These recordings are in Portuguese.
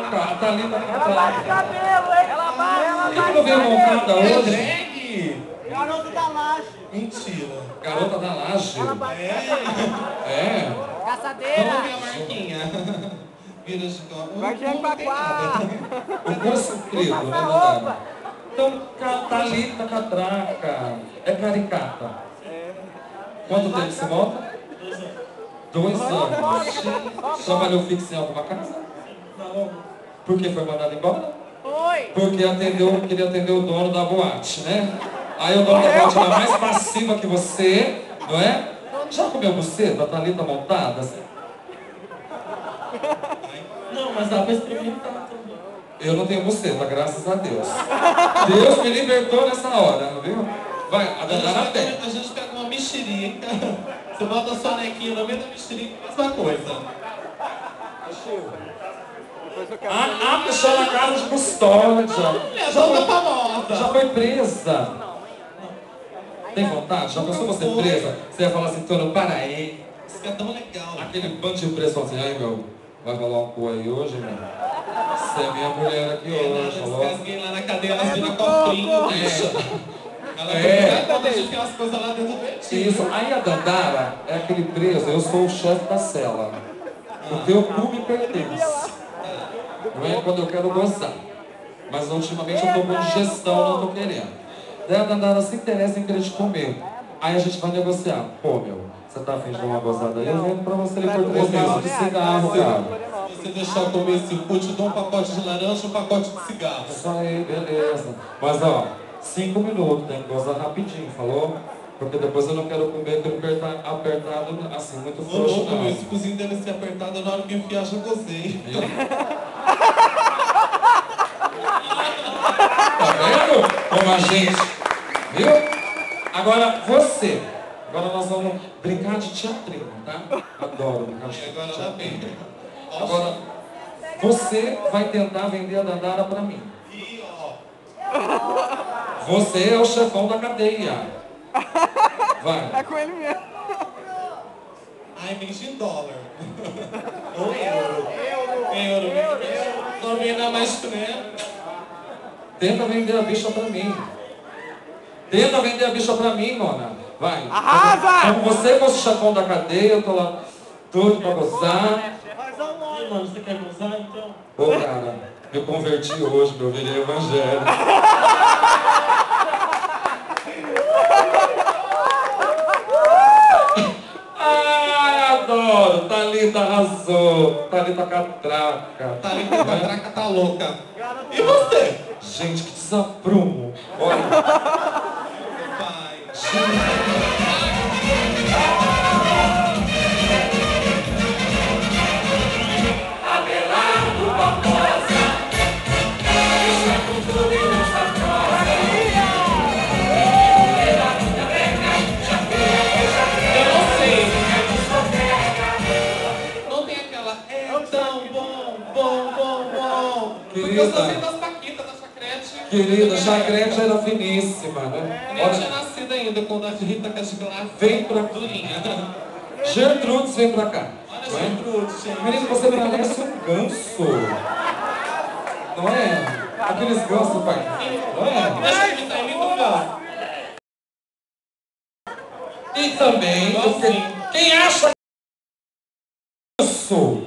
catraca. A Thalita catraca. cabelo, hein? Ela vai, ela que não veio montada É hoje? drag? Garoto da laje. Mentira. Garota da laje. É. É. Vamos Caçadeira. ver a marquinha. Vira de copo. Vai Não, não tem nada. O curso incrível, né? Então, Ca- Thalita catraca. É caricata. Quanto tempo você volta? Dois anos. Trabalhou fixo em alguma casa? Por que foi mandado embora? Oi. Porque atendeu, queria atender o dono da boate, né? Aí o dono da boate era mais passiva que você, não é? Já comeu buceta, Thalita montada? Não, mas dá pra experimentar também. Eu não tenho buceta, graças a Deus. Deus me libertou nessa hora, viu? Vai, a A gente, Dandara pega, a gente pega uma mexerica, você bota a sonequinha no meio da mexerica, mesma coisa. A, a pessoa na casa de custódia. É, foi, famosa. já foi presa. Tem vontade? Já pensou você presa? Você ia falar assim, Toro, para aí. Isso é tão legal. Aquele bando de preso fala assim, ai meu, vai rolar um cu aí hoje, meu? Você é minha mulher aqui hoje, falou? Gays lá na cadeia, elas viram cofrinho, bicha. Ela É. não conta de enfiar as coisas lá dentro do petinho. Isso, aí a Dandara é aquele preso, eu sou o chefe da cela. O teu cu me pertence. Não é quando eu quero gozar. Mas ultimamente eu tô com digestão, não tô querendo. Daí a Dandara se interessa em querer te comer. Aí a gente vai negociar. Pô, meu, você tá afim de dar uma gozada aí? Eu vendo pra você ali por três meses de cigarro, cara. Se você deixar eu comer esse cu, eu te dou um pacote de laranja e um pacote de cigarro. Isso aí, beleza. Mas ó, cinco minutos, tem que gozar rapidinho, falou? Porque depois eu não quero comer aquilo aperta- apertado, assim, muito Ô frouxo louco, meu, não. esse cozinho deve ser apertado na hora que eu enfiar, já gozei. Viu? Tá Como a gente. Viu? Agora você. Agora nós vamos brincar de teatrinho, tá? Adoro brincar de agora teatrinho. vem. Agora, você vai tentar vender a Dandara pra mim. E ó, Você é o chefão da cadeia. Vai. É com ele mesmo. ai, mente em dólar. Ou euro. Euro. Euro. Domina mais né? Tenta vender a bicha pra mim. Tenta vender a bicha pra mim, mona. Vai. Arrasa! Como você fosse o chefão da cadeia, eu tô lá tudo pra gozar. Ih, mano, você quer gozar então? Ô, cara, eu converti hoje, meu, virei evangélico. Ai, adoro. Thalita arrasou. Thalita catraca. Tá ali com a catraca, tá louca. E você? Gente, que desaprumo. Olha, Pai. Querida, Chacrete era finíssima, né? Nem tinha Olha, nascido ainda quando a Rita Castiglar Vem pra- durinha. Gertrudes, vem pra cá. Olha é? Gertrude, gente. Menino, você parece um ganso. Não é? Aqueles gansos, pai. Não é? Deixa eu imitar, imita um gato. E também, você, quem acha ganso,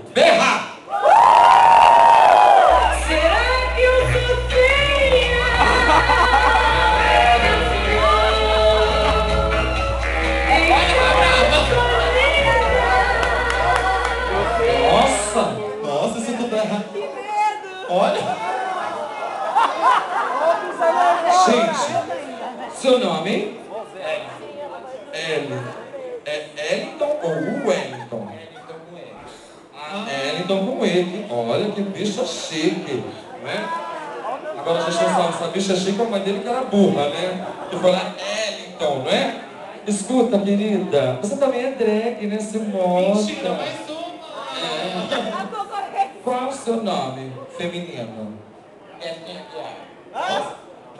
seu nome? L. É Ellington ou Wellington? Ah, Ellington com E. Olha que bicha chique, né? Agora a gente não sabe se a bicha chique é a mãe dele que era burra, né? Que foi lá, Ellington, não é? Escuta, querida, você também é drag, né? Se mostra. Mentira, mais uma. Qual o seu nome feminino?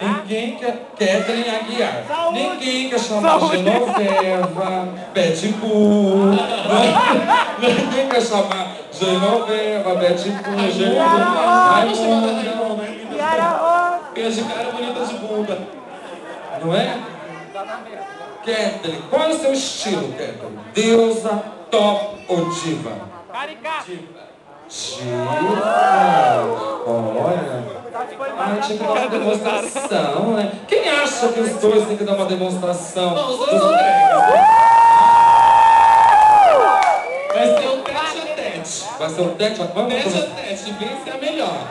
Ninguém quer Kathleen Aguiar. Ninguém quer chamar Genoveva, Betty Boo. Ninguém quer chamar Genoveva, Betty Boo, Genoveva. Fica de cara bonita de bunda. Não é? Kathleen, qual é o seu estilo, Kathleen? Deusa, top ou diva? Caricato. Diva. Ai, tinha que dar uma demonstração, né? Quem acha que os dois têm que dar uma demonstração? Não, os dois são drag. Vai ser um tete a tete. Vai ser um tete a vamos, Tete a tete, vence a melhor.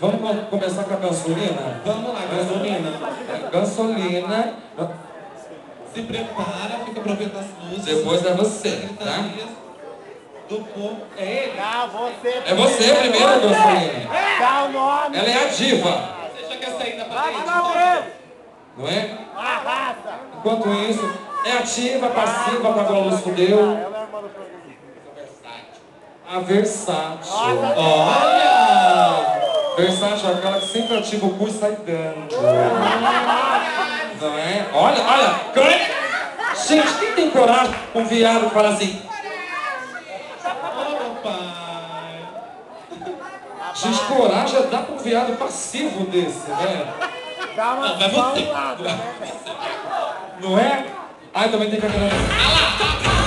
vamos co- começar com a gasolina? Vamos lá, gasolina. Gasolina. Se prepara, fica ver as luzes. Depois é você, tá? Do povo. É ele? Ah, você. É você primeiro, gasolina. Dá o nome. Ela é a diva, Você já quer sair parede? pra frente. não é? Arrasa. Enquanto isso, é ativa, passiva, apagou a luz fudeu. Ela é irmã do. A versátil. Olha! Versátil é aquela que sempre ativa o cu e sai dando. Não é? Olha, olha! Gente, quem tem coragem com um viado que fala assim? Ô, pai. Gente, coragem é dar pra um viado passivo desse, né? Dá uma Não, vai lá, né? Não é? Ai, também tem que agradecer.